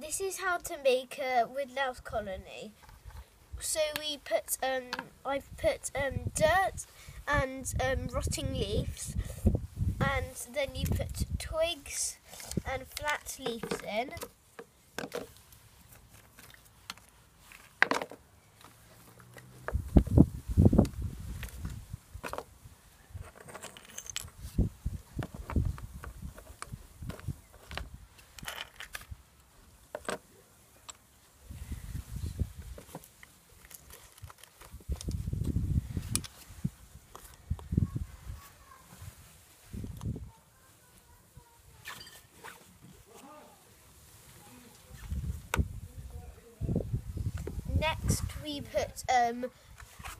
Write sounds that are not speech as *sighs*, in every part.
this is how to make a woodlouse colony. So we put um I've put um dirt and um rotting leaves and then you put twigs and flat leaves in. Next we put um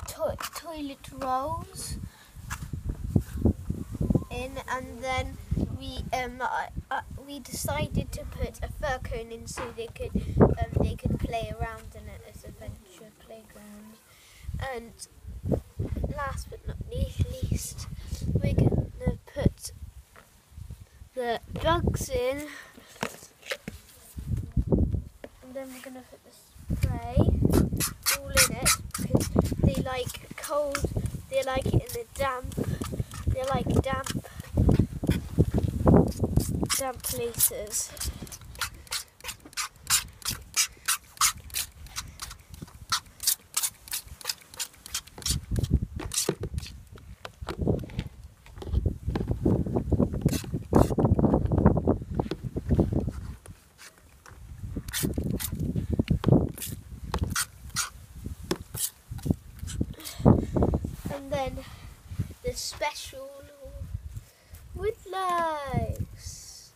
to- toilet rolls in and then we um uh, uh, we decided to put a fir cone in so they could um, they could play around in it as a venture playground. And last but not least, we're gonna put the bugs in, then we're gonna put the spray all in it because they like cold, they like it in the damp, they like damp, damp places. And then the special wood lights.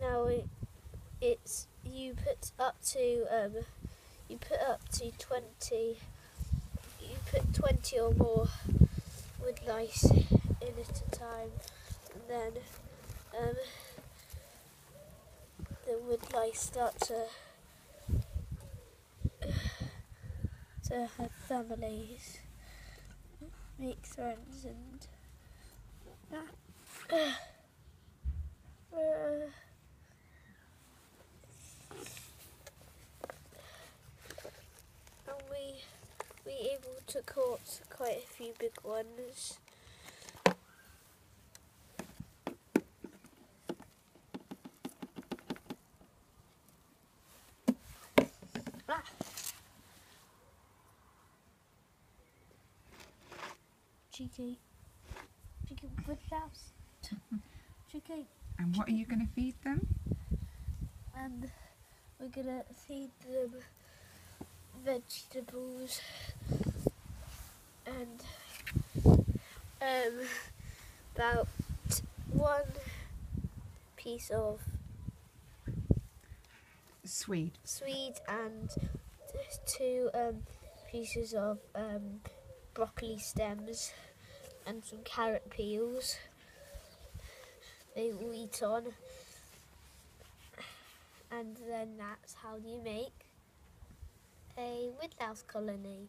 Now it, it's you put up to um you put up to twenty you put twenty or more wood lice in at a time and then um, the wood lice start to to have families, make friends, and uh, *sighs* and we we able to caught quite a few big ones. Cheeky. Cheeky woodlouse. *laughs* Cheeky. And what are you going to feed them? And we're gonna feed them vegetables and um about one piece of Swede. swede and two um, pieces of um, broccoli stems and some carrot peels. They will eat on, and then that's how you make a woodlouse colony.